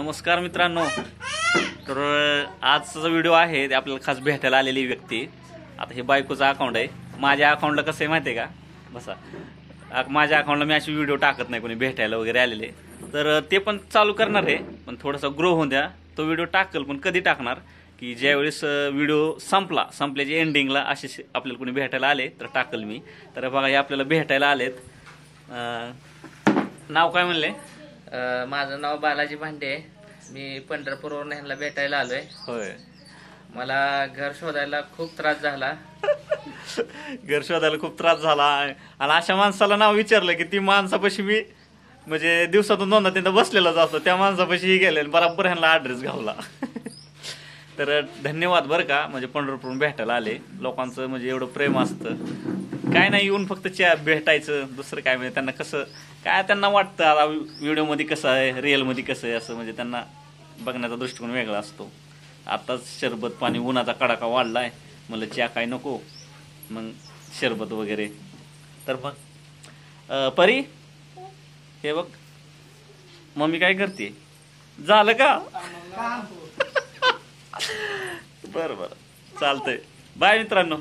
नमस्कार मित्रांनो. तर आजचा जो व्हिडिओ आहे ते आपल्याला खास भेटायला आलेली व्यक्ती. आता हे बायकोचं अकाउंट आहे. माझ्या अकाउंटला कसं आहे माहिती आहे का? बसा. माझ्या अकाउंटला मी अशी व्हिडिओ टाकत नाही कोणी भेटायला वगैरे आलेले. तर ते पण चालू करणार आहे पण थोडासा ग्रो होऊन द्या. तो व्हिडिओ टाकल पण कधी टाकणार? की ज्यावेळेस व्हिडिओ संपला संपल्याच्या एंडिंगला असे आपल्याला कोणी भेटायला आले तर टाकल मी. तर बघा हे आपल्याला भेटायला आलेत. नाव काय म्हणले? माझं नाव बालाजी भांडे आहे. मी पंढरपूरवरून ह्यांना भेटायला आलोय. होय. मला घर शोधायला खूप त्रास झाला. घर शोधायला खूप त्रास झाला. आणि अशा माणसाला नाव विचारलं की ती माणसापाशी मी म्हणजे दिवसातून दोनदा तिथं बसलेला जातो. त्या माणसापाशी गेले बराबर ह्यांना ऍड्रेस घावला तर धन्यवाद बरं का म्हणजे पंढरपूरून भेटायला आले. लोकांचं म्हणजे एवढं प्रेम असतं. काय नाही येऊन फक्त च्या भेटायचं दुसरं काय म्हणजे त्यांना कसं काय त्यांना वाटतं आता व्हिडिओमध्ये कसं आहे रिअलमध्ये कसं आहे असं म्हणजे त्यांना बघण्याचा दृष्टिकोन वेगळा असतो. आताच शरबत पाणी उन्हाचा कडाका वाढलाय मला चहा काय नको मग शरबत वगैरे. तर मग परी? हे बघ मम्मी काय करते? झालं का? बरं बरं. चालतंय. बाय मित्रांनो.